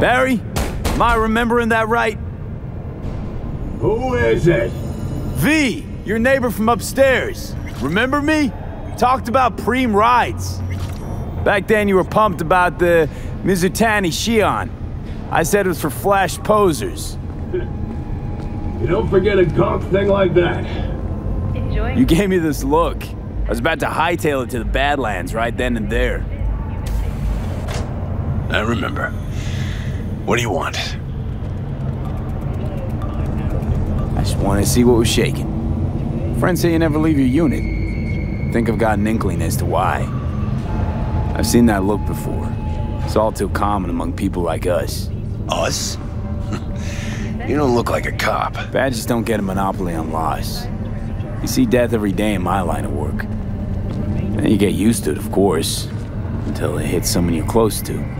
Barry? Am I remembering that right? Who is it? V, your neighbor from upstairs. Remember me? Talked about Preem rides. Back then you were pumped about the Mizutani Shion. I said it was for flash posers. You don't forget a gonk thing like that. Enjoying You gave me this look. I was about to hightail it to the Badlands right then and there. I remember. What do you want? I just wanted to see what was shaking. Friends say you never leave your unit. Think I've got an inkling as to why. I've seen that look before. It's all too common among people like us. Us? you don't look like a cop. Badges don't get a monopoly on loss. You see death every day in my line of work. And you get used to it, of course, until it hits someone you're close to. You too.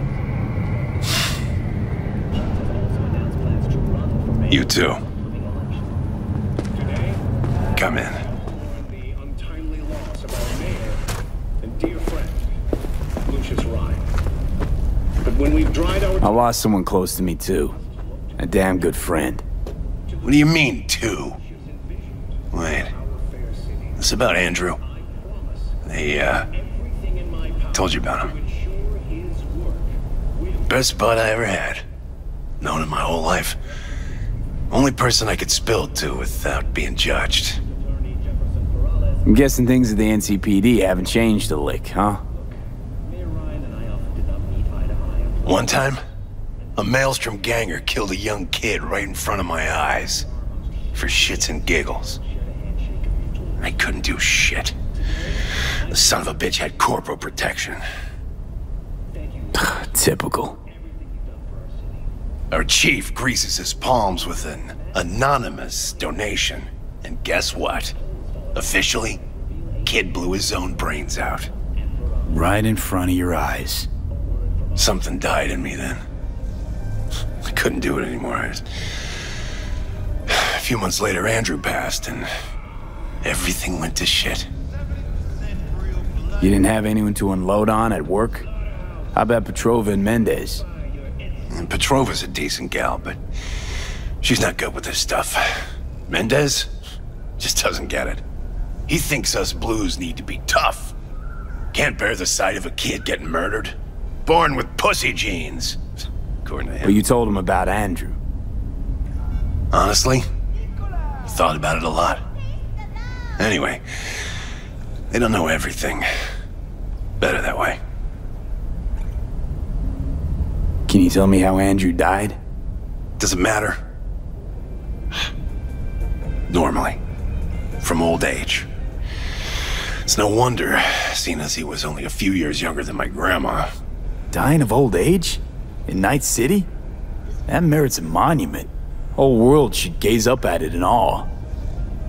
Come in. The untimely loss of our mayor and dear friend, Lucius Rhyne. But when we've dried our I lost someone close to me, too. A damn good friend. What do you mean, two? Wait. It's about Andrew? They, uh, told you about him. Best bud I ever had. Known him my whole life. Only person I could spill to without being judged. I'm guessing things at the NCPD haven't changed a lick, huh? One time, a Maelstrom ganger killed a young kid right in front of my eyes. For shits and giggles. I couldn't do shit. The son of a bitch had corporal protection. Typical. Our chief greases his palms with an anonymous donation. And guess what? Officially, kid blew his own brains out. Right in front of your eyes. Something died in me then. I couldn't do it anymore. I just... A few months later, Andrew passed, and everything went to shit. You didn't have anyone to unload on at work? How about Petrova and Mendez? And Petrova's a decent gal, but she's not good with this stuff. Mendez just doesn't get it. He thinks us blues need to be tough. Can't bear the sight of a kid getting murdered. Born with pussy genes. According to him. But you told him about Andrew. Honestly, thought about it a lot. Anyway, they don't know everything. Better that way. Can you tell me how Andrew died? Does it matter? Normally. From old age. It's no wonder, seeing as he was only a few years younger than my grandma. Dying of old age? In Night City? That merits a monument. Whole world should gaze up at it in awe.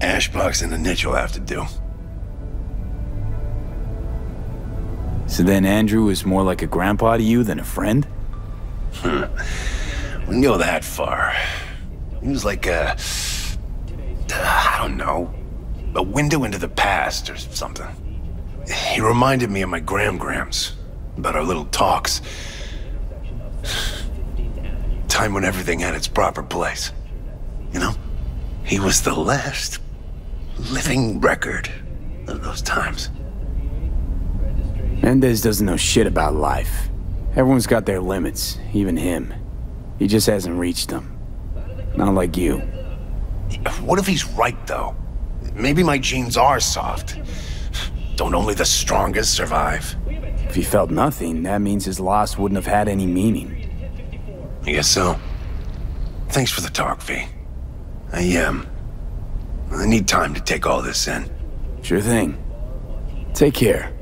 Ashbox and the niche will have to do. So then Andrew was more like a grandpa to you than a friend? Wouldn't go that far. He was like a... I don't know. A window into the past or something. He reminded me of my gram-grams. About our little talks. Time when everything had its proper place. You know? He was the last living record of those times. Mendez doesn't know shit about life. Everyone's got their limits, even him. He just hasn't reached them. Not like you. What if he's right, though? Maybe my genes are soft. Don't only the strongest survive? If he felt nothing, that means his loss wouldn't have had any meaning. I guess so. Thanks for the talk, V. I, um... I need time to take all this in. Sure thing. Take care.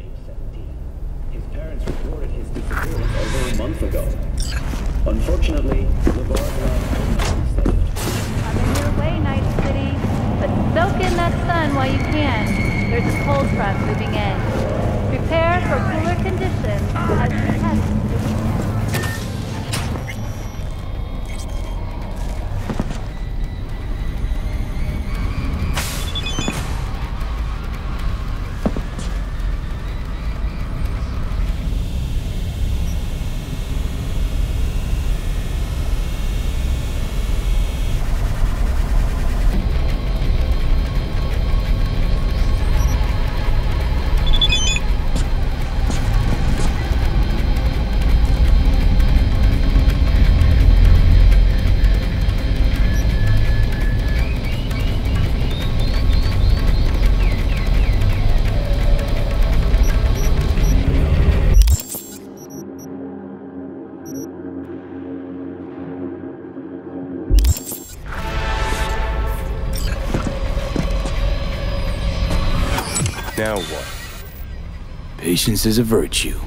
Unfortunately, LeVar on your way, Night City. But soak in that sun while you can. There's a cold front moving in. Prepare for cooler conditions as we head Patience is a virtue.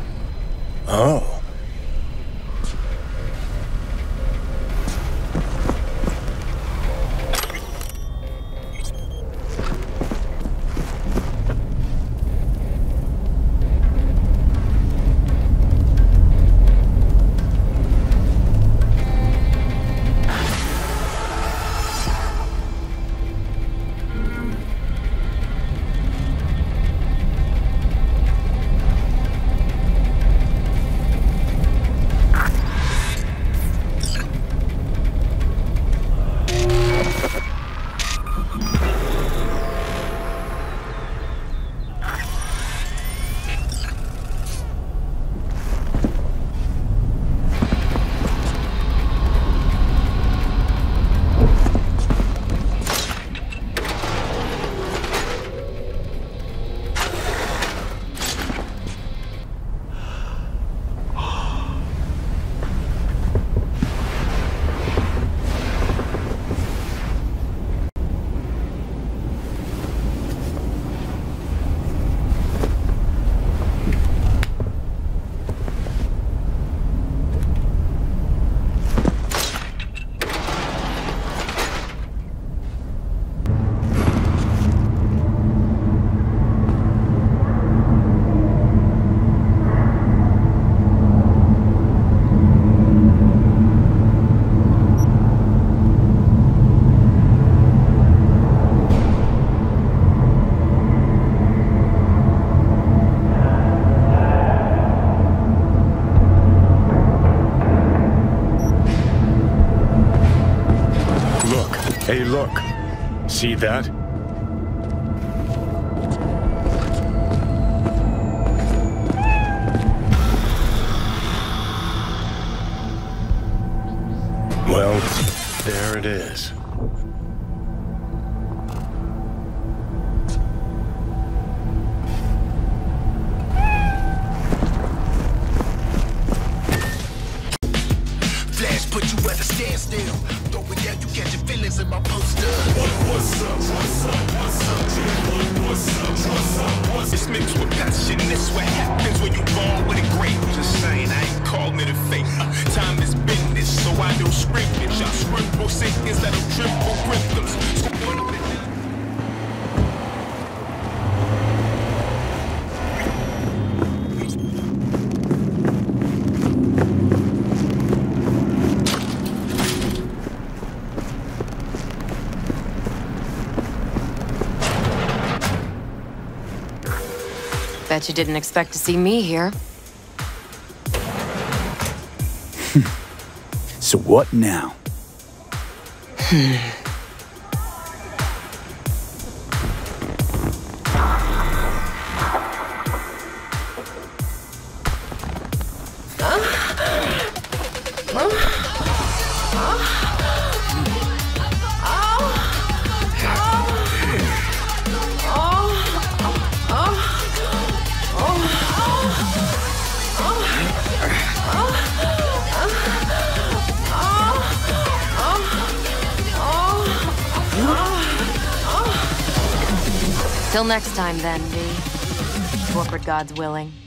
look. See that? bet you didn't expect to see me here. so what now? Hmm. Until next time, then, V. Corporate gods willing.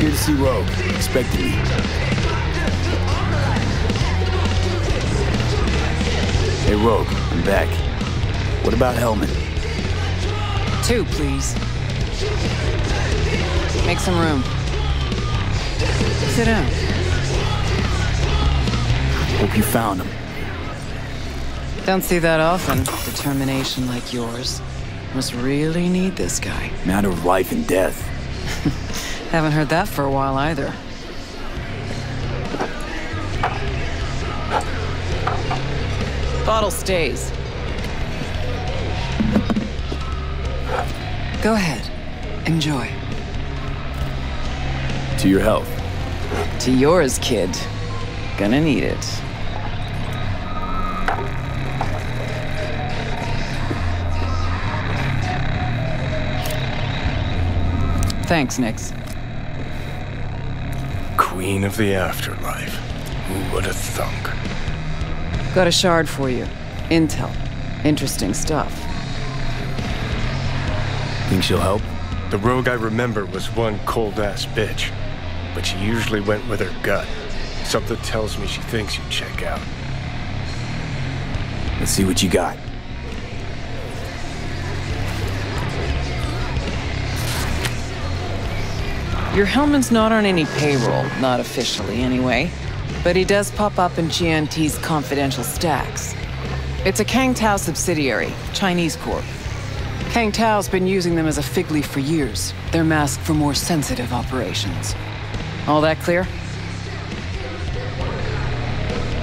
Here to see Rogue. Expect me. Hey, Rogue, I'm back. What about Hellman? Two, please. Make some room. Sit down. Hope you found him. Don't see that often. Determination like yours. Must really need this guy. Matter of life and death. Haven't heard that for a while either. Bottle stays. Go ahead. Enjoy. To your health. To yours, kid. Gonna need it. Thanks, Nix. Queen of the afterlife. Who would have thunk? Got a shard for you. Intel. Interesting stuff. Think she'll help? The rogue I remember was one cold-ass bitch. But she usually went with her gut. Something tells me she thinks you check out. Let's see what you got. Your Hellman's not on any payroll, not officially anyway. But he does pop up in GNT's confidential stacks. It's a Kang Tao subsidiary, Chinese Corp. Kang Tao's been using them as a fig leaf for years. They're masked for more sensitive operations. All that clear?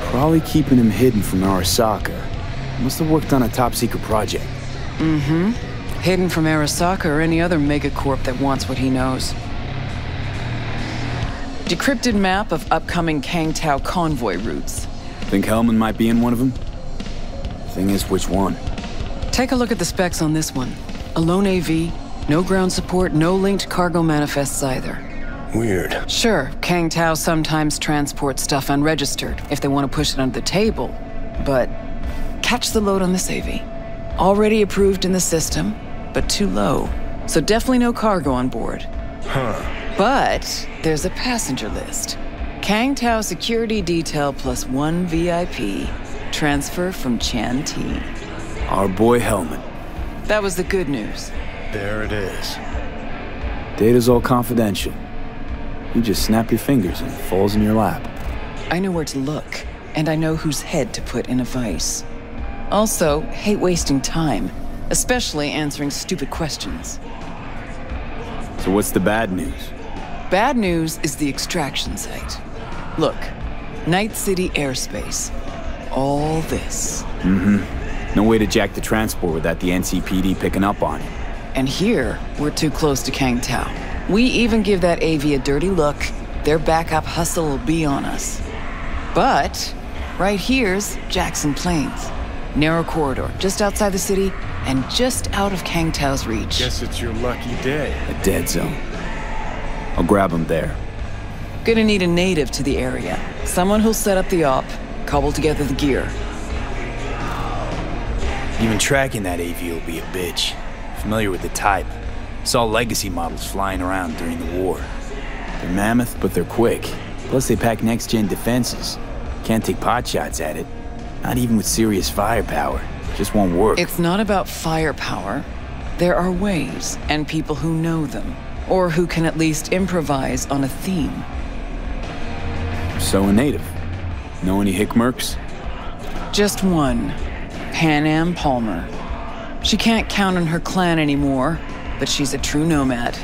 Probably keeping him hidden from Arasaka. Must have worked on a top secret project. Mm-hmm. Hidden from Arasaka or any other megacorp that wants what he knows. Decrypted map of upcoming Kang Tao convoy routes. Think Hellman might be in one of them? Thing is, which one? Take a look at the specs on this one. A lone AV, no ground support, no linked cargo manifests either. Weird. Sure, Kang Tao sometimes transports stuff unregistered if they want to push it under the table, but catch the load on this AV. Already approved in the system, but too low. So definitely no cargo on board. Huh. But there's a passenger list. Kang Tao security detail plus one VIP. Transfer from Chan T. Our boy Hellman. That was the good news. There it is. Data's all confidential. You just snap your fingers and it falls in your lap. I know where to look, and I know whose head to put in a vice. Also, hate wasting time, especially answering stupid questions. So what's the bad news? Bad news is the extraction site. Look, Night City airspace. All this. Mm-hmm. No way to jack the transport without the NCPD picking up on it. And here, we're too close to Kang Tao. We even give that AV a dirty look, their backup hustle will be on us. But, right here's Jackson Plains. Narrow corridor, just outside the city, and just out of Kang Tao's reach. Guess it's your lucky day. A dead zone. I'll grab him there. Gonna need a native to the area. Someone who'll set up the op, cobble together the gear. Even tracking that AV will be a bitch. Familiar with the type. Saw legacy models flying around during the war. They're mammoth, but they're quick. Plus they pack next-gen defenses. Can't take pot shots at it. Not even with serious firepower. Just won't work. It's not about firepower. There are ways, and people who know them. Or who can at least improvise on a theme. So a native. Know any Hickmerks? Just one. Panam Palmer. She can't count on her clan anymore, but she's a true nomad.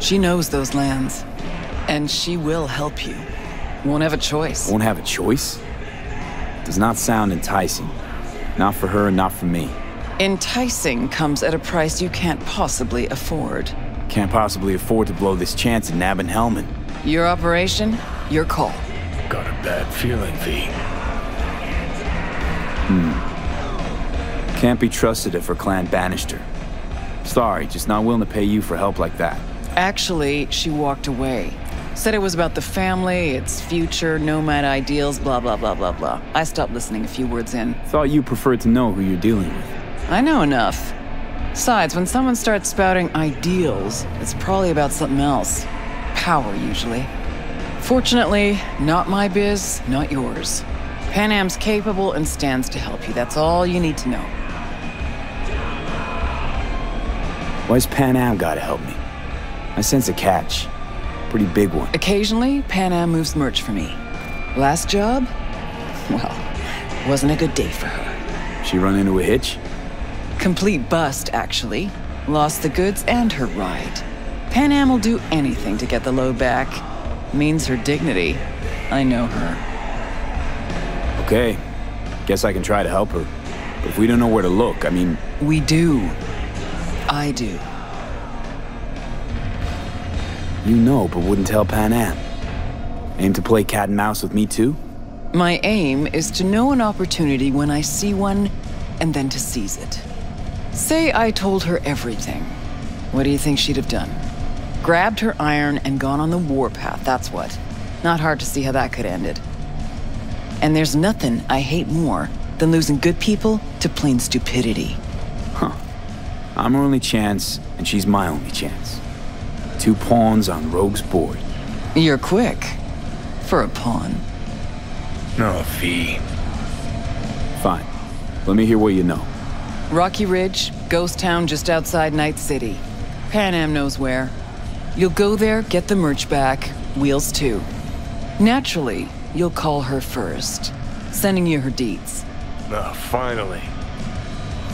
She knows those lands. And she will help you. Won't have a choice. Won't have a choice? Does not sound enticing. Not for her, not for me. Enticing comes at a price you can't possibly afford. Can't possibly afford to blow this chance at nabbing Hellman. Your operation, your call. Got a bad feeling, V. Hmm. Can't be trusted if her clan banished her. Sorry, just not willing to pay you for help like that. Actually, she walked away. Said it was about the family, its future, nomad ideals, blah, blah, blah, blah, blah. I stopped listening a few words in. Thought you preferred to know who you're dealing with. I know enough. Besides, when someone starts spouting ideals, it's probably about something else. Power, usually. Fortunately, not my biz, not yours. Panam's capable and stands to help you. That's all you need to know. Why's Panam gotta help me? I sense a catch. Pretty big one. Occasionally, Pan Am moves merch for me. Last job? Well, wasn't a good day for her. She run into a hitch? Complete bust, actually. Lost the goods and her ride. Panam will do anything to get the load back. Means her dignity. I know her. Okay. Guess I can try to help her. But if we don't know where to look, I mean, We do. I do. you know, but wouldn't tell Panam. Aim to play cat and mouse with me too? My aim is to know an opportunity when I see one, and then to seize it. Say I told her everything. What do you think she'd have done? Grabbed her iron and gone on the warpath, that's what. Not hard to see how that could end it. And there's nothing I hate more than losing good people to plain stupidity. Huh. I'm her only chance, and she's my only chance. Two pawns on Rogue's board. You're quick. For a pawn. No, Fee. Fine. Let me hear what you know. Rocky Ridge, ghost town just outside Night City. Panam knows where. You'll go there, get the merch back, Wheels too. Naturally, you'll call her first, sending you her deeds. Oh, finally.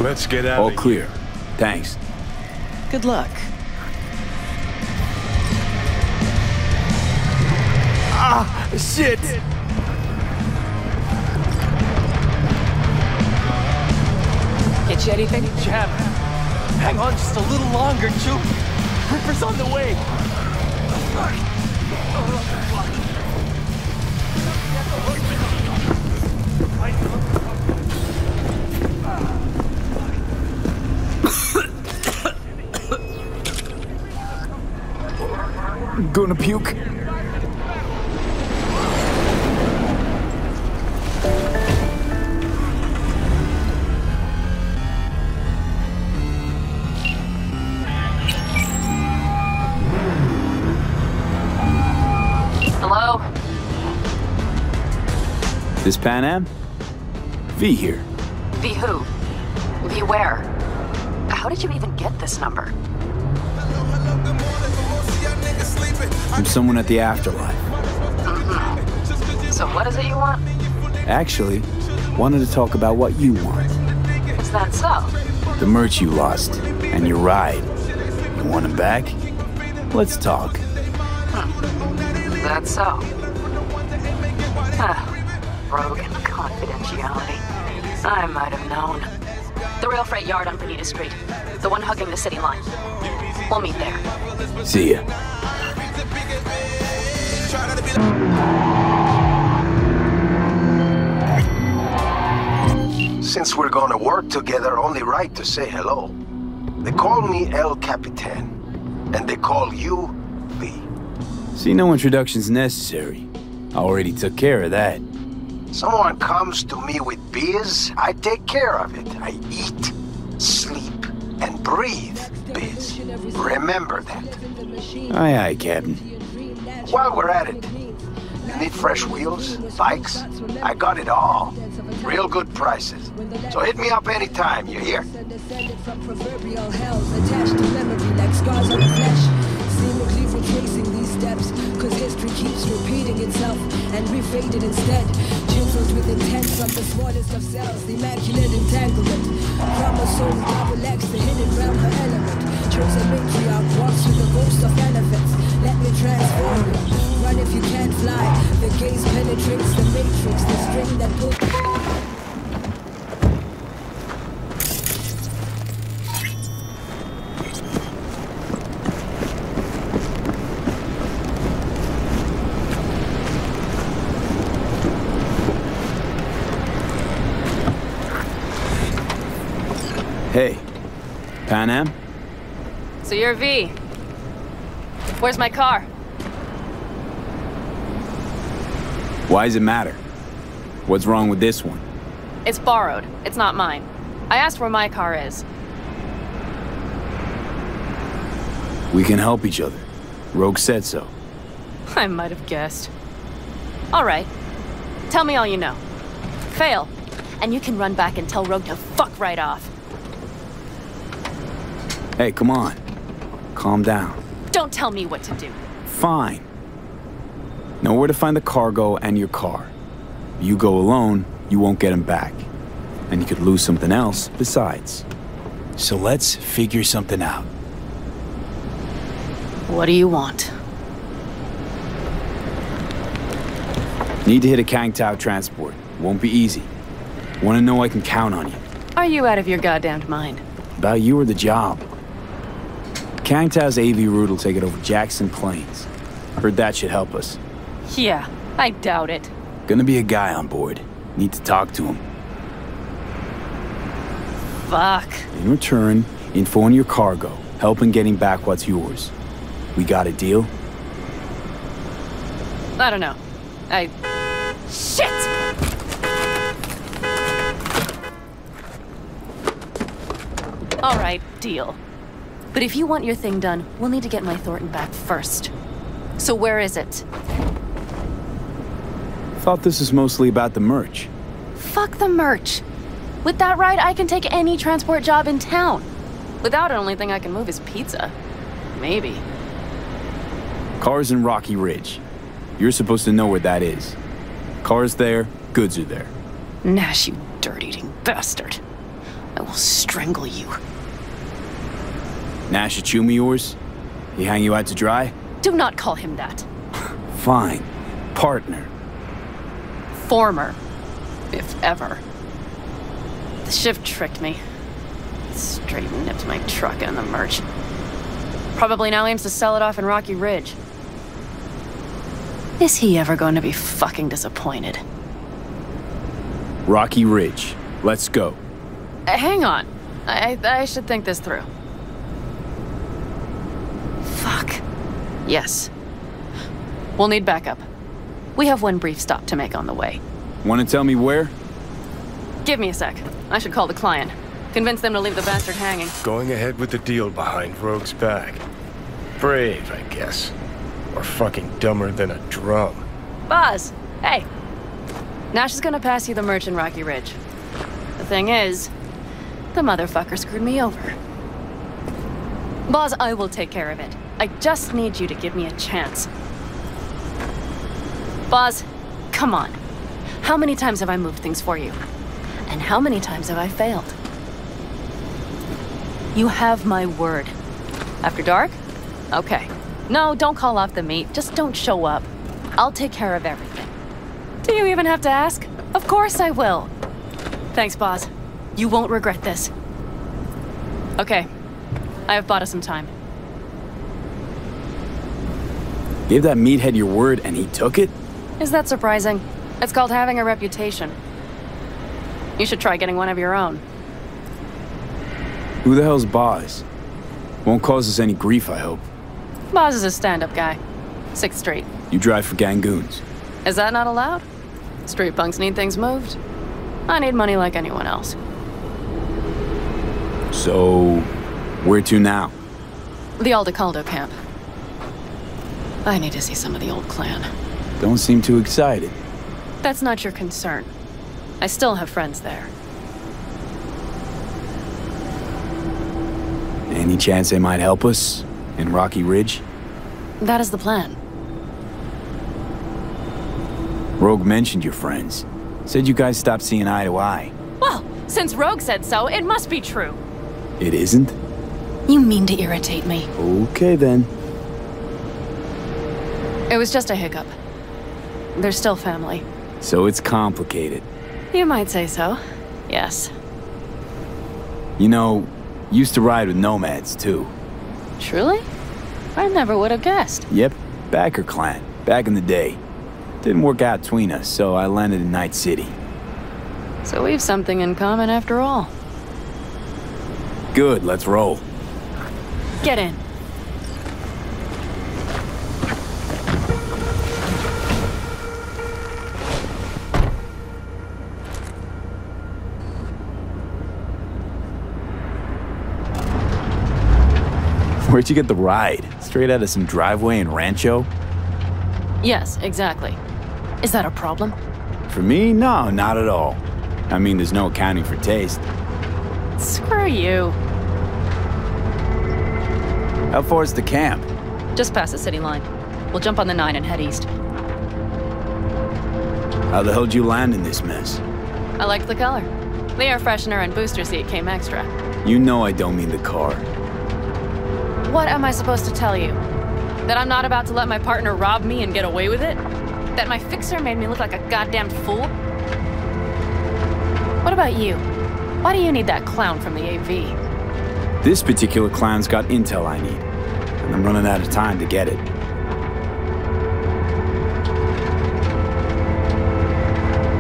Let's get out All of clear. Thanks. Good luck. Ah, shit! Anything? Jam. Hang on just a little longer, Choom. Ripper's on the way. Gonna puke? Panam? V here. V who? V where? How did you even get this number? From someone at the afterlife. Mm-hmm. So what is it you want? Actually, wanted to talk about what you want. Is that so? The merch you lost, and your ride. You want it back? Let's talk. Hmm. Is that so? I might have known. The rail freight yard on Bonita Street. The one hugging the city line. We'll meet there. See ya. Since we're gonna work together, only right to say hello. They call me El Capitan, and they call you V. See, no introduction's necessary. I already took care of that. Someone comes to me with biz, I take care of it. I eat, sleep, and breathe biz. Remember that. Aye, aye, Captain. While we're at it, you need fresh wheels, bikes? I got it all. Real good prices. So hit me up anytime, you hear? Descended from proverbial hells, attached to memory like scars on the flesh. Steps, cause history keeps repeating itself and refaded instead. Chiseled with intent from the smallest of cells, the immaculate entanglement. Chromosome double X, the hidden realm, her element. Chosen matriarch walks with the ghost of elephants. Let me transform. Run if you can't fly. The gaze penetrates the matrix, the string that pulls. Hey, Panam? So you're V. Where's my car? Why does it matter? What's wrong with this one? It's borrowed. It's not mine. I asked where my car is. We can help each other. Rogue said so. I might have guessed. All right. Tell me all you know. fail. And you can run back and tell Rogue to fuck right off. Hey, come on. Calm down. Don't tell me what to do. Fine. Know where to find the cargo and your car. You go alone, you won't get him back. And you could lose something else besides. So let's figure something out. What do you want? Need to hit a Kang Tao transport. Won't be easy. Want to know I can count on you. Are you out of your goddamned mind? About you or the job. Kang Tao's AV route will take it over Jackson Plains. Heard that should help us. Yeah, I doubt it. Gonna be a guy on board. Need to talk to him. Fuck. In return, info on your cargo. Help in getting back what's yours. We got a deal? I don't know. I. Shit! Alright, deal. But if you want your thing done, we'll need to get my Thorton back first. So where is it? Thought this was mostly about the merch. Fuck the merch. With that ride, I can take any transport job in town. Without it, only thing I can move is pizza. Maybe. Cars in Rocky Ridge. You're supposed to know where that is. Cars there, goods are there. Nash, you dirt-eating bastard. I will strangle you. Nash a chummy yours? He hang you out to dry? Do not call him that. Fine. Partner. Former. If ever. The shift tricked me. Straight nipped my truck and the merch. Probably now aims to sell it off in Rocky Ridge. Is he ever going to be fucking disappointed? Rocky Ridge. Let's go. Uh, hang on. I, I should think this through. Fuck. Yes. We'll need backup. We have one brief stop to make on the way. Want to tell me where? Give me a sec. I should call the client. Convince them to leave the bastard hanging. Going ahead with the deal behind Rogue's back. Brave, I guess. Or fucking dumber than a drum. Boz, hey. Nash is gonna pass you the merch in Rocky Ridge. The thing is, the motherfucker screwed me over. Boz, I will take care of it. I just need you to give me a chance. Boz, come on. How many times have I moved things for you? And how many times have I failed? You have my word. After dark? Okay. No, don't call off the meet. Just don't show up. I'll take care of everything. Do you even have to ask? Of course I will. Thanks, Boz. You won't regret this. Okay. I have bought us some time. Gave that meathead your word and he took it? Is that surprising? It's called having a reputation. You should try getting one of your own. Who the hell's Boz? Won't cause us any grief, I hope. Boz is a stand-up guy. Sixth Street. You drive for gangoons. Is that not allowed? Street punks need things moved. I need money like anyone else. So, where to now? The Aldecaldo camp. I need to see some of the old clan. Don't seem too excited. That's not your concern. I still have friends there. Any chance they might help us? In Rocky Ridge? That is the plan. Rogue mentioned your friends. Said you guys stopped seeing eye to eye. Well, since Rogue said so, it must be true. It isn't? You mean to irritate me. Okay then. It was just a hiccup. They're still family. So it's complicated. You might say so. Yes. You know, used to ride with nomads too. Truly? I never would have guessed. Yep, Bakker clan, back in the day. Didn't work out between us, so I landed in Night City. So we've something in common after all. Good, let's roll. Get in. Where'd you get the ride? Straight out of some driveway in Rancho? Yes, exactly. Is that a problem? For me, no, not at all. I mean, there's no accounting for taste. Screw you. How far is the camp? Just past the city line. We'll jump on the 9 and head east. How the hell did you land in this mess? I liked the color. The air freshener and booster seat came extra. You know I don't mean the car. What am I supposed to tell you? That I'm not about to let my partner rob me and get away with it? That my fixer made me look like a goddamn fool? What about you? Why do you need that clown from the AV? This particular clown's got intel I need, and I'm running out of time to get it.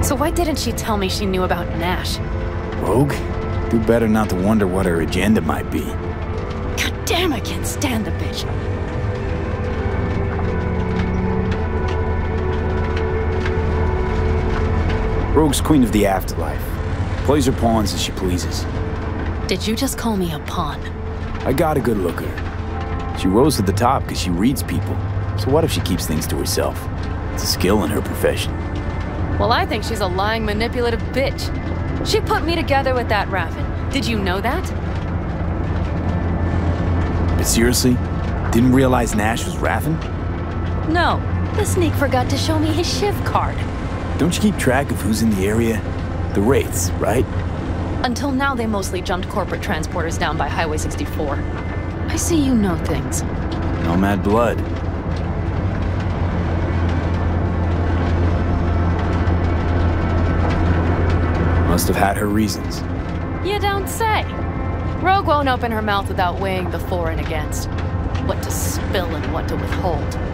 So why didn't she tell me she knew about Nash? Rogue? Do better not to wonder what her agenda might be. Damn, I can't stand the bitch. Rogue's queen of the afterlife. Plays her pawns as she pleases. Did you just call me a pawn? I got a good looker. She rose to the top because she reads people. So what if she keeps things to herself? It's a skill in her profession. Well, I think she's a lying, manipulative bitch. She put me together with that Raffen. Did you know that? Seriously? Didn't realize Nash was Raffen? No. The sneak forgot to show me his shiv card. Don't you keep track of who's in the area? The Wraiths, right? Until now, they mostly jumped corporate transporters down by Highway 64. I see you know things. Nomad blood. Must have had her reasons. You don't say. Rogue won't open her mouth without weighing the for and against. What to spill and what to withhold.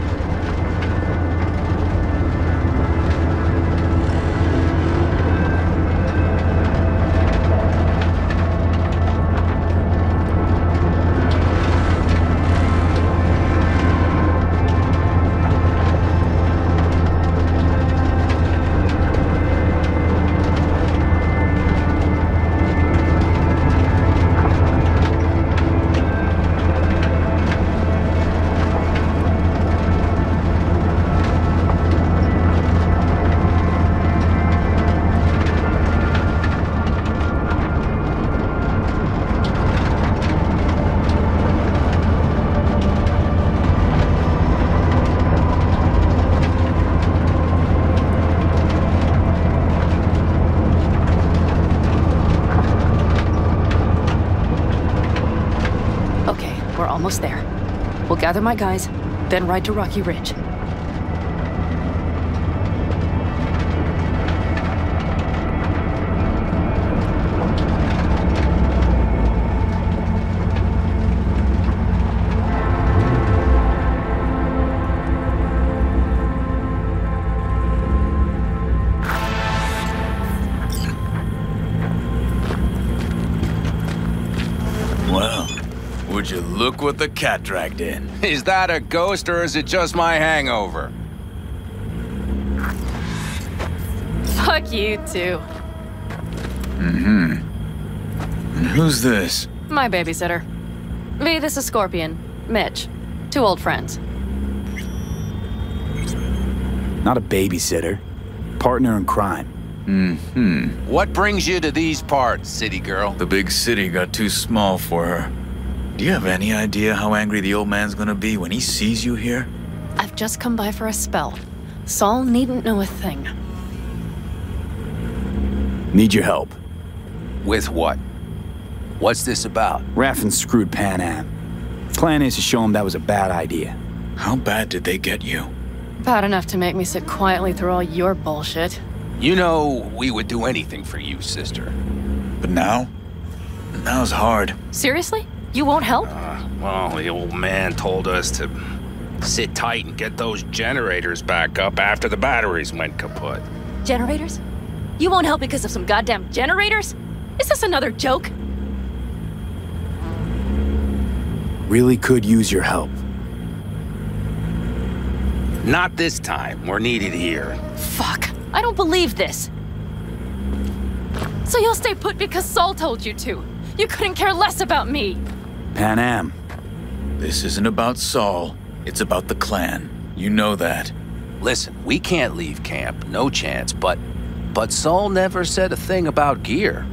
Almost there. We'll gather my guys, then ride to Rocky Ridge. Look what the cat dragged in? Is that a ghost or is it just my hangover? Fuck you too. Mm-hmm. And who's this? My babysitter. V, this is Scorpion. Mitch. Two old friends. Not a babysitter. Partner in crime. Mm-hmm. What brings you to these parts, city girl? The big city got too small for her. Do you have any idea how angry the old man's gonna be when he sees you here? I've just come by for a spell. Saul needn't know a thing. Need your help. With what? What's this about? Raffen screwed Panam. Plan is to show him that was a bad idea. How bad did they get you? Bad enough to make me sit quietly through all your bullshit. You know, we would do anything for you, sister. But now? Now's hard. Seriously? You won't help? Uh, well, the old man told us to sit tight and get those generators back up after the batteries went kaput. Generators? You won't help because of some goddamn generators? Is this another joke? Really could use your help. Not this time. We're needed here. Fuck. I don't believe this. So you'll stay put because Saul told you to. You couldn't care less about me. Panam. This isn't about Saul. It's about the clan. You know that. Listen, we can't leave camp, no chance, but But Saul never said a thing about gear.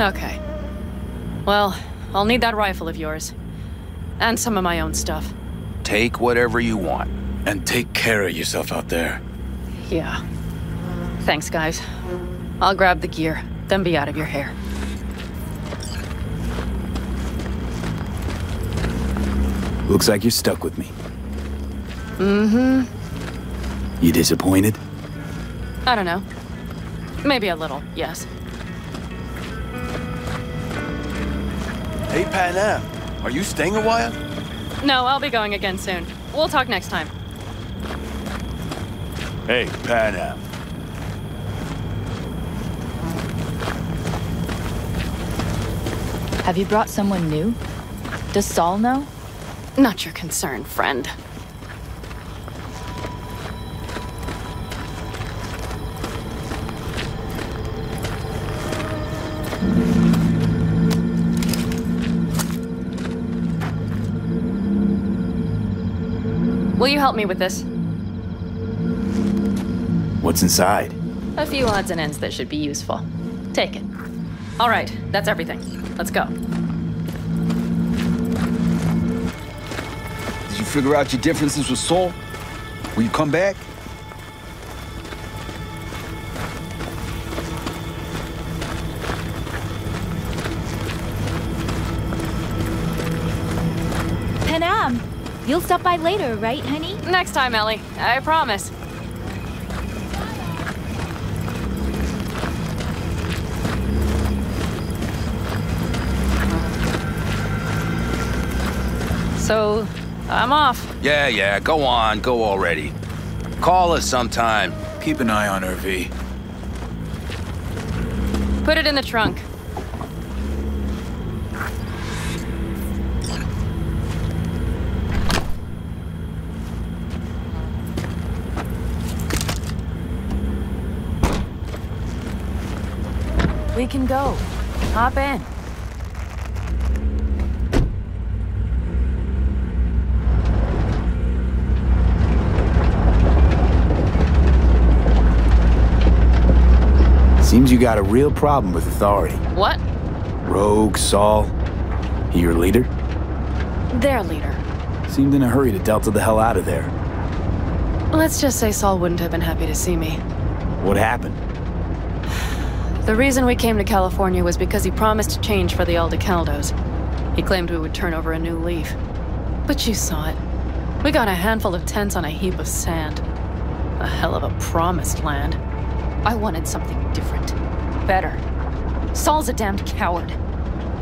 Okay. Well, I'll need that rifle of yours. And some of my own stuff. Take whatever you want. And take care of yourself out there. Yeah. Thanks, guys. I'll grab the gear, then be out of your hair. Looks like you're stuck with me. Mm-hmm. You disappointed? I don't know. Maybe a little, yes. Hey, Panam, are you staying a while? No, I'll be going again soon. We'll talk next time. Hey, Panam. Have you brought someone new? Does Saul know? Not your concern, friend. Will you help me with this? What's inside? A few odds and ends that should be useful. Take it. All right, that's everything. Let's go. Figure out your differences with Saul? Will you come back? Panam, you'll stop by later, right, honey? Next time, Ellie. I promise. So, I'm off. Yeah, yeah, go on, go already. Call us sometime. Keep an eye on her, V. Put it in the trunk. We can go. Hop in. Seems you got a real problem with authority. What? Rogue, Saul. He your leader? Their leader. Seemed in a hurry to delta the hell out of there. Let's just say Saul wouldn't have been happy to see me. What happened? The reason we came to California was because he promised change for the Aldecaldos. He claimed we would turn over a new leaf. But you saw it. We got a handful of tents on a heap of sand. A hell of a promised land. I wanted something different. Better. Saul's a damned coward.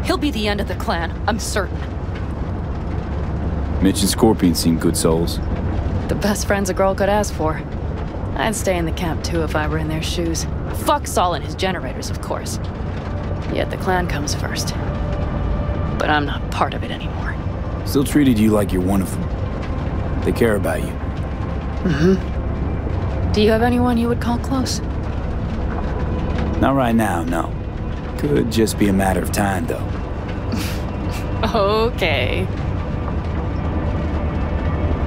He'll be the end of the clan, I'm certain. Mitch and Scorpion seem good souls. The best friends a girl could ask for. I'd stay in the camp too if I were in their shoes. Fuck Saul and his generators, of course. Yet the clan comes first. But I'm not part of it anymore. Still treated you like you're one of them. They care about you. Mm-hmm. Do you have anyone you would call close? Not right now, no. Could just be a matter of time, though. Okay.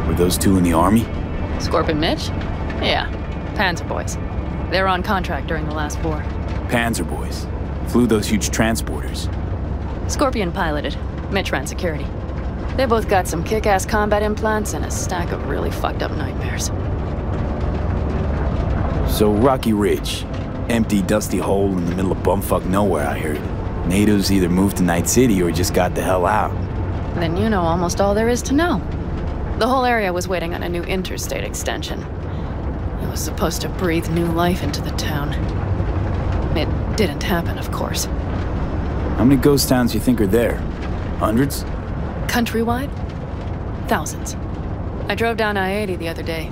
Were those two in the army? Scorpion Mitch? Yeah. Panzer boys. They were on contract during the last war. Panzer boys. Flew those huge transporters. Scorpion piloted. Mitch ran security. They both got some kick-ass combat implants and a stack of really fucked up nightmares. So Rocky Ridge. Empty, dusty hole in the middle of bumfuck nowhere, I heard. Natives either moved to Night City or just got the hell out. Then you know almost all there is to know. The whole area was waiting on a new interstate extension. It was supposed to breathe new life into the town. It didn't happen, of course. How many ghost towns you think are there? Hundreds? Countrywide? Thousands. I drove down I-80 the other day.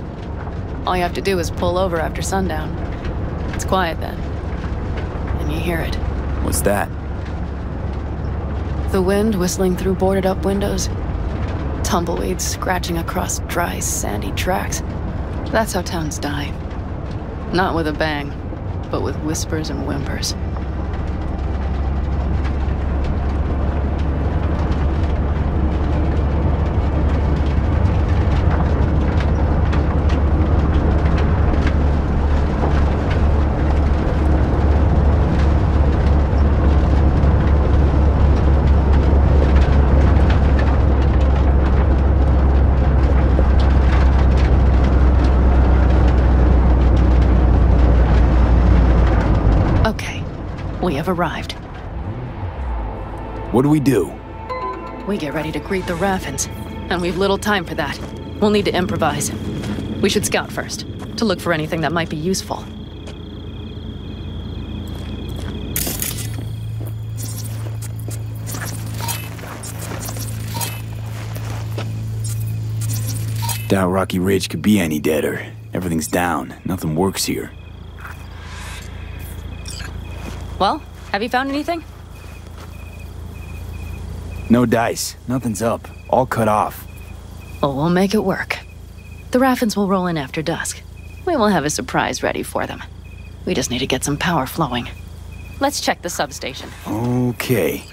All you have to do is pull over after sundown. It's quiet then. And you hear it. What's that? The wind whistling through boarded up windows. Tumbleweeds scratching across dry, sandy tracks. That's how towns die. Not with a bang, but with whispers and whimpers. We have arrived. What do we do? We get ready to greet the Raffen, and we've little time for that. We'll need to improvise. We should scout first, to look for anything that might be useful. Doubt Rocky Ridge could be any deader. Everything's down. Nothing works here. Well, have you found anything? No dice. Nothing's up. All cut off. Well, we'll make it work. The Raffen will roll in after dusk. We will have a surprise ready for them. We just need to get some power flowing. Let's check the substation. Okay.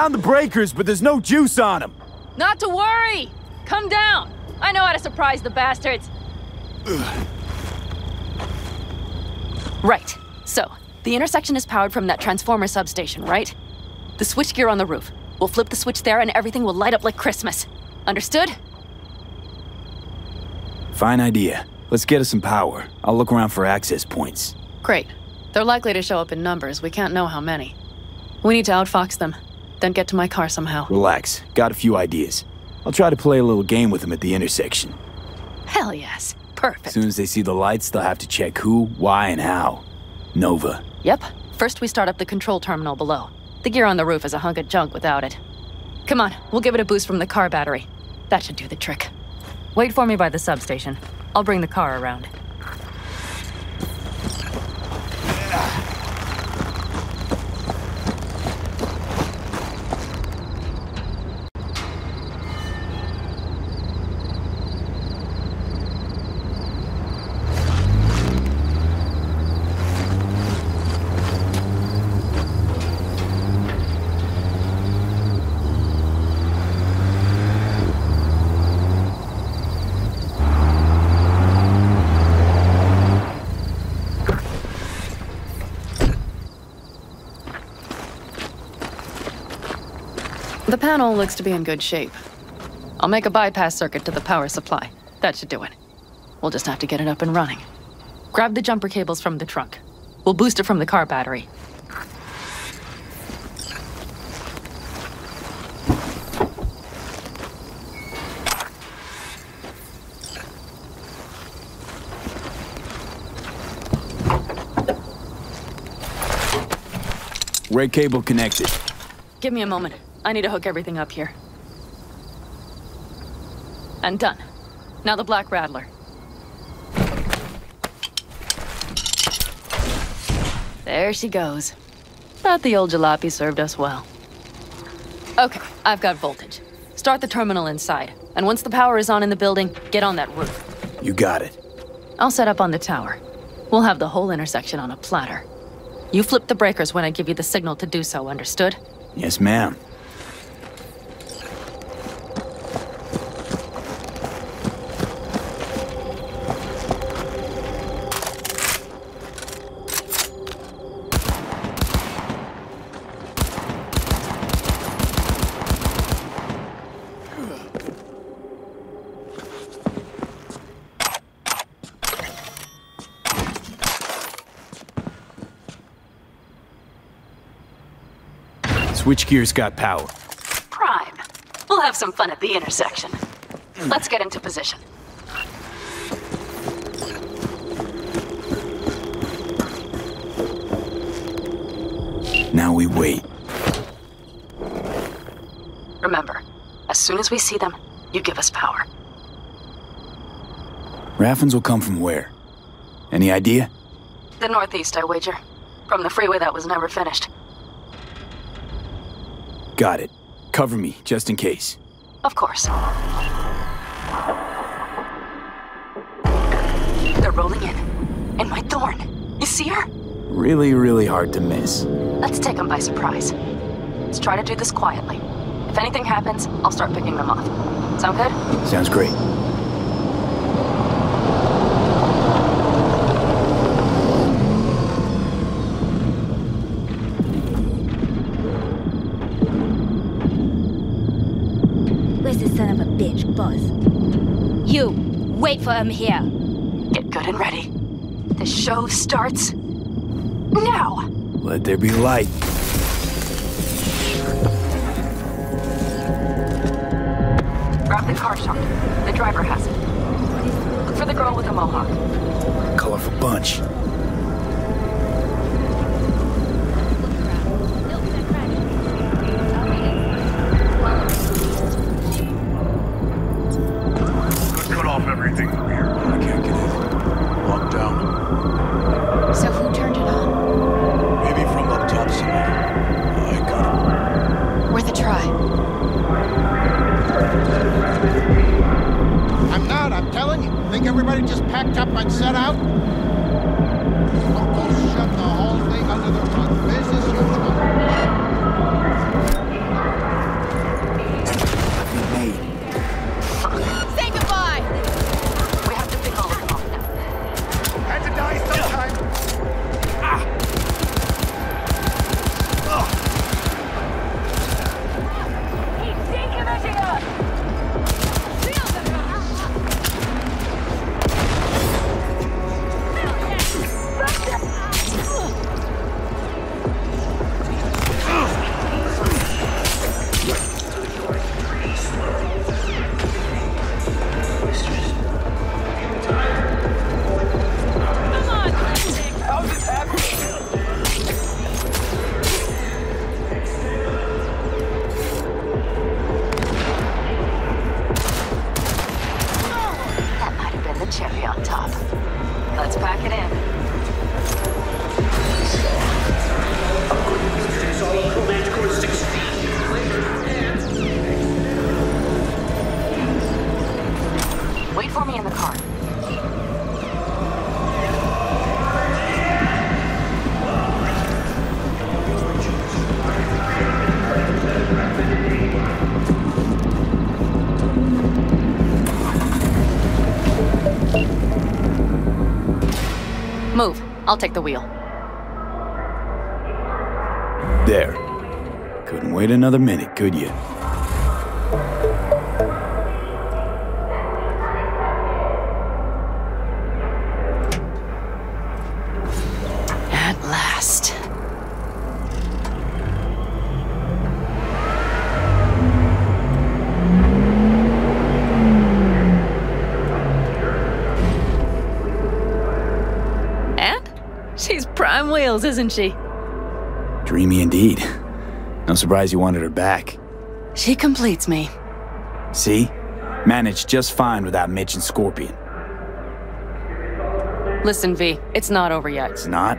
Found the breakers, but there's no juice on them. Not to worry! Come down! I know how to surprise the bastards. Right. So, the intersection is powered from that transformer substation, right? The switchgear on the roof. We'll flip the switch there and everything will light up like Christmas. Understood? Fine idea. Let's get us some power. I'll look around for access points. Great. They're likely to show up in numbers. We can't know how many. We need to outfox them, then get to my car somehow. Relax. Got a few ideas. I'll try to play a little game with them at the intersection. Hell yes. Perfect. As soon as they see the lights, they'll have to check who, why, and how. Nova. Yep. First, we start up the control terminal below. The gear on the roof is a hunk of junk without it. Come on, we'll give it a boost from the car battery. That should do the trick. Wait for me by the substation. I'll bring the car around. Panel looks to be in good shape. I'll make a bypass circuit to the power supply. That should do it. We'll just have to get it up and running. Grab the jumper cables from the trunk. We'll boost it from the car battery. Red cable connected. Give me a moment. I need to hook everything up here. And done. Now the Black Rattler. There she goes. Thought the old jalopy served us well. Okay, I've got voltage. Start the terminal inside, and once the power is on in the building, get on that roof. You got it. I'll set up on the tower. We'll have the whole intersection on a platter. You flip the breakers when I give you the signal to do so, understood? Yes, ma'am. Switchgear's got power. Prime. We'll have some fun at the intersection. Let's get into position. Now we wait. Remember, as soon as we see them, you give us power. Raffen will come from where? Any idea? The northeast, I wager. From the freeway that was never finished. Got it. Cover me, just in case. Of course. They're rolling in. And my Thorton. You see her? Really, really hard to miss. Let's take them by surprise. Let's try to do this quietly. If anything happens, I'll start picking them off. Sound good? Sounds great. Wait for him here. Get good and ready. The show starts now. Let there be light. Grab the car shot. The driver has it. Look for the girl with the mohawk. Colorful bunch. I'll take the wheel. There. Couldn't wait another minute, could you? Isn't she? Dreamy indeed. No surprise you wanted her back. She completes me. See? Managed just fine without Mitch and Scorpion. Listen, V, it's not over yet. It's not?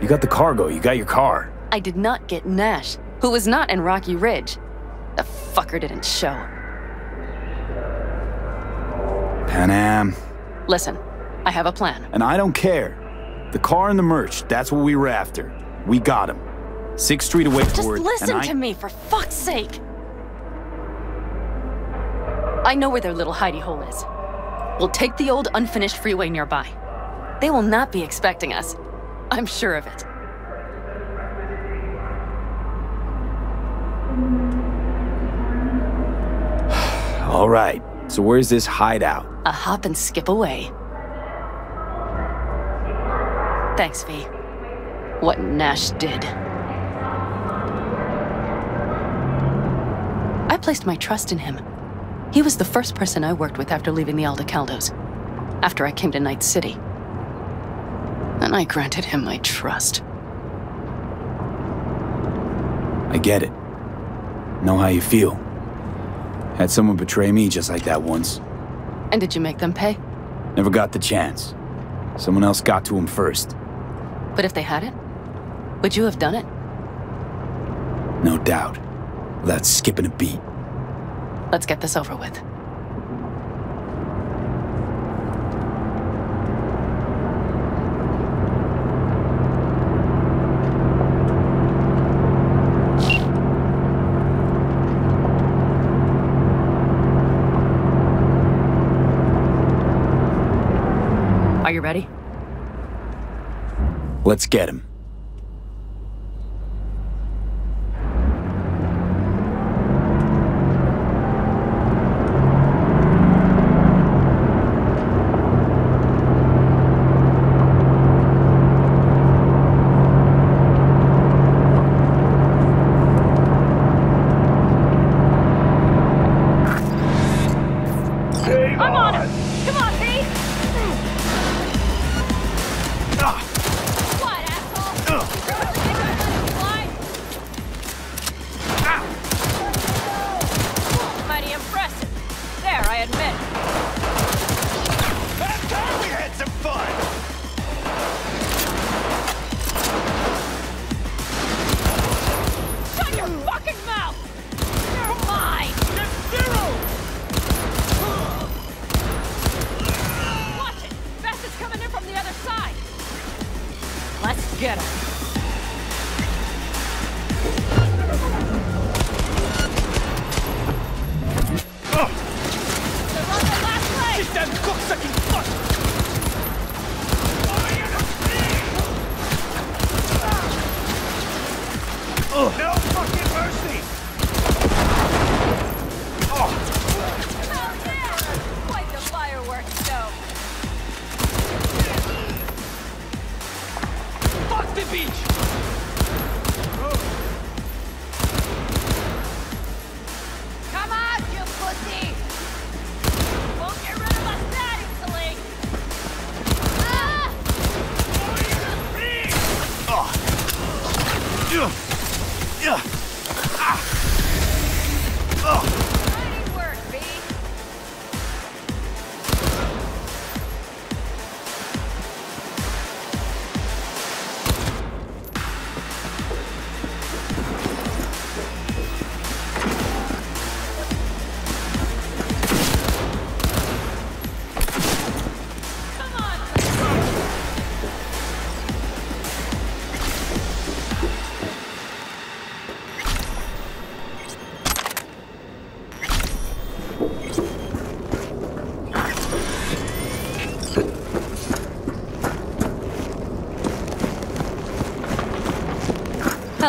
You got the cargo, you got your car. I did not get Nash, who was not in Rocky Ridge. The fucker didn't show. Panam. Listen, I have a plan. And I don't care. The car and the merch, that's what we were after. We got him. Sixth Street away Just it. listen I... to me, for fuck's sake. I know where their little hidey hole is. We'll take the old unfinished freeway nearby. They will not be expecting us. I'm sure of it. All right. So where's this hideout? A hop and skip away. Thanks, V. What Nash did. I placed my trust in him. He was the first person I worked with after leaving the Aldecaldos, after I came to Night City. And I granted him my trust. I get it. Know how you feel. Had someone betray me just like that once. And did you make them pay? Never got the chance. Someone else got to him first. But if they hadn't, would you have done it? No doubt. Without skipping a beat. Let's get this over with. Are you ready? Get him.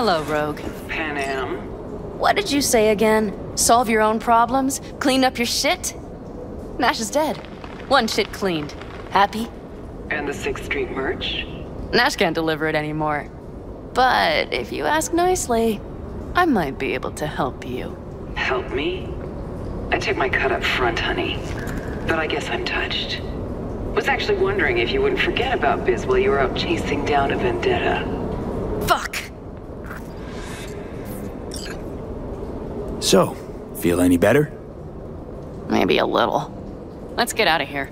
Hello, Rogue. Panam. What did you say again? Solve your own problems? Clean up your shit? Nash is dead. One shit cleaned. Happy? And the 6th Street merch? Nash can't deliver it anymore. But if you ask nicely, I might be able to help you. Help me? I take my cut up front, honey. But I guess I'm touched. Was actually wondering if you wouldn't forget about Biz while you were out chasing down a vendetta. So, feel any better? Maybe a little. Let's get out of here.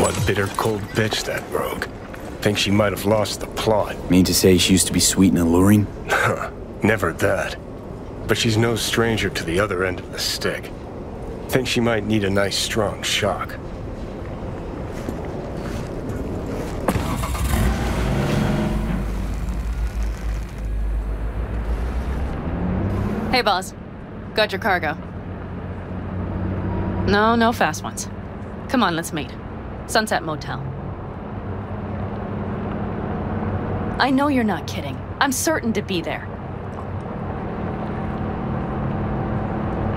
What bitter cold bitch, that rogue. Think she might have lost the plot. Mean to say she used to be sweet and alluring? Never that. But she's no stranger to the other end of the stick. Think she might need a nice strong shock. Hey, boss. Got your cargo. No, no fast ones. Come on, let's meet. Sunset Motel. I know you're not kidding. I'm certain to be there.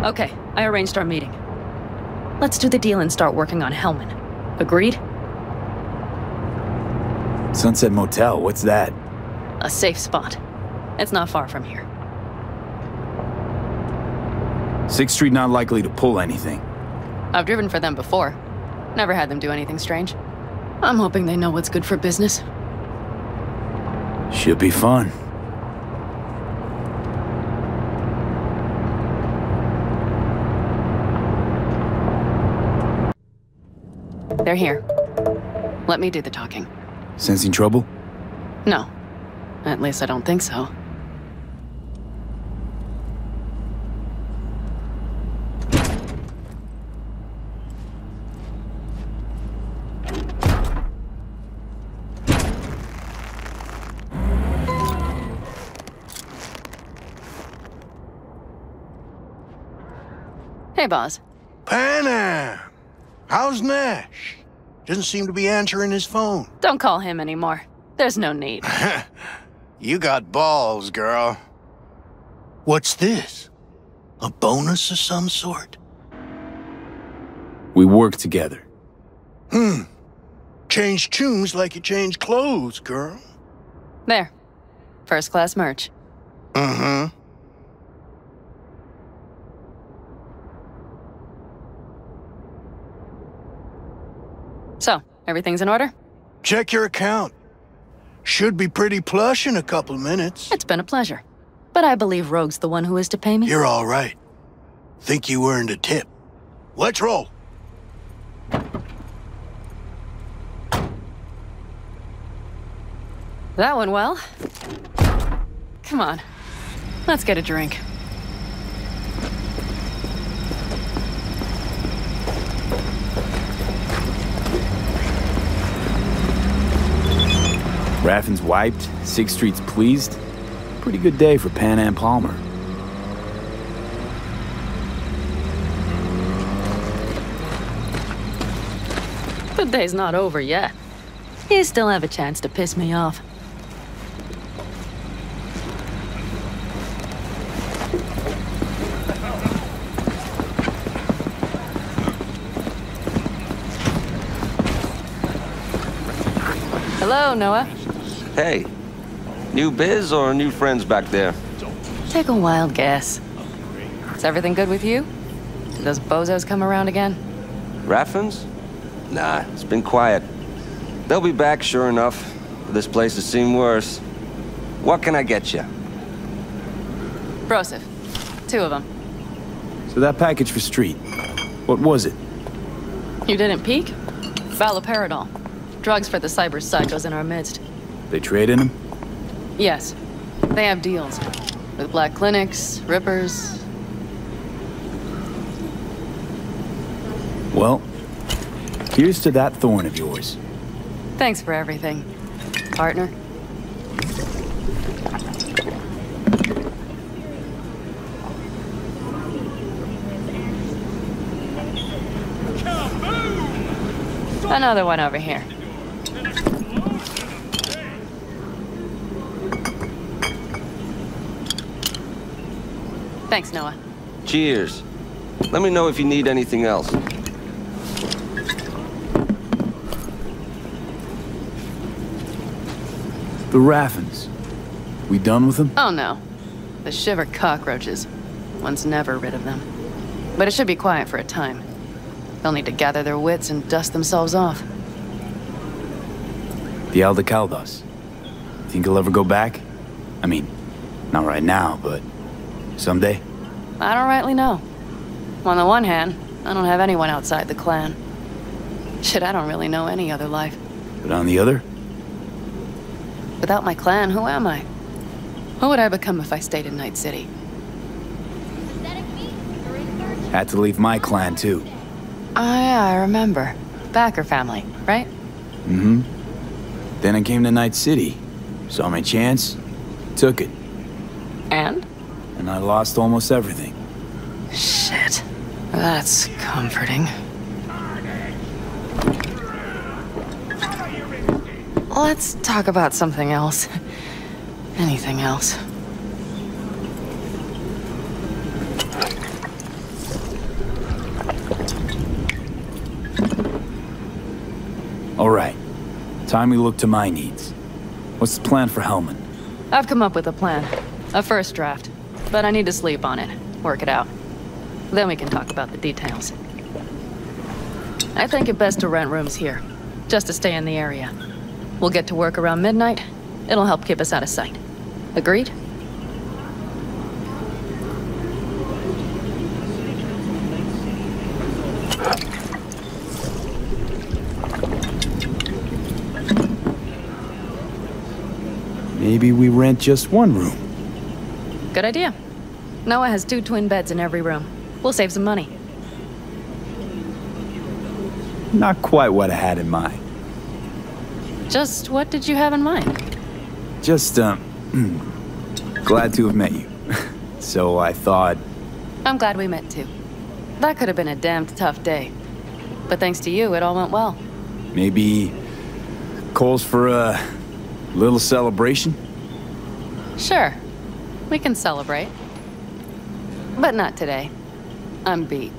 Okay, I arranged our meeting. Let's do the deal and start working on Hellman. Agreed? Sunset Motel, what's that? A safe spot. It's not far from here. Sixth Street not likely to pull anything. I've driven for them before. Never had them do anything strange. I'm hoping they know what's good for business. Should be fun. They're here. Let me do the talking. Sensing trouble? No. At least I don't think so. Hey, boss. Panam! How's Nash? Doesn't seem to be answering his phone. Don't call him anymore. There's no need. You got balls, girl. What's this? A bonus of some sort? We work together. Hmm. Change tunes like you change clothes, girl. There. First class merch. Mm-hmm. So, everything's in order? Check your account. Should be pretty plush in a couple minutes. It's been a pleasure. But I believe Rogue's the one who is to pay me. You're all right. Think you earned a tip. Let's roll. That went well. Come on. Let's get a drink. Raffen's wiped, Sixth Street's pleased. Pretty good day for Panam Palmer. The day's not over yet. you still have a chance to piss me off. Hello, Noah. Hey, new biz or new friends back there? Take a wild guess. Is everything good with you? Did those bozos come around again? Raffen? Nah, it's been quiet. They'll be back, sure enough. This place has seen worse. What can I get you? Broseph. Two of them. So that package for Street, what was it? You didn't peek? Valoperidol. Drugs for the cyber psychos in our midst. They trade in them? Yes. They have deals. With black clinics, rippers. Well, here's to that Thorton of yours. Thanks for everything, partner. Another one over here. Thanks, Noah. Cheers. Let me know if you need anything else. The Raffen. We done with them? Oh no. The shiver cockroaches. One's never rid of them. But it should be quiet for a time. They'll need to gather their wits and dust themselves off. The Aldecaldos. Think he'll ever go back? I mean, not right now, but someday? I don't rightly know. On the one hand, I don't have anyone outside the clan. Shit, I don't really know any other life. But on the other? Without my clan, who am I? Who would I become if I stayed in Night City? Had to leave my clan, too. Oh yeah, I remember. Bakker family, right? Mm-hmm. Then I came to Night City. Saw my chance, took it. And? And I lost almost everything. Shit. That's comforting. Let's talk about something else. Anything else. All right. Time we look to my needs. What's the plan for Hellman? I've come up with a plan. A first draft. But I need to sleep on it. Work it out. Then we can talk about the details. I think it best to rent rooms here. Just to stay in the area. We'll get to work around midnight. It'll help keep us out of sight. Agreed? Maybe we rent just one room. Good idea. Noah has two twin beds in every room. We'll save some money. Not quite what I had in mind. Just what did you have in mind? Just, um, glad to have met you. so I thought, I'm glad we met too. That could have been a damned tough day. But thanks to you, it all went well. maybe calls for a little celebration? Sure. We can celebrate. But not today. I'm beat.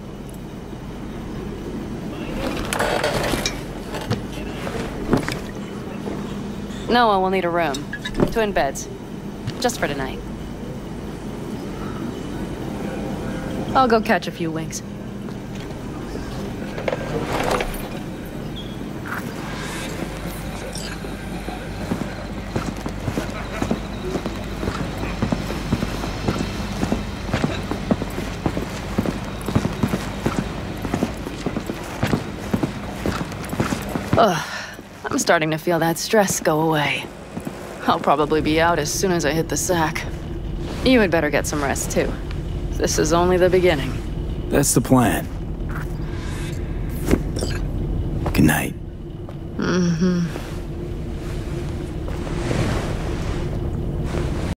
Noah will need a room. Twin beds. Just for tonight. I'll go catch a few winks. Ugh, I'm starting to feel that stress go away. I'll probably be out as soon as I hit the sack. You had better get some rest too. This is only the beginning. That's the plan.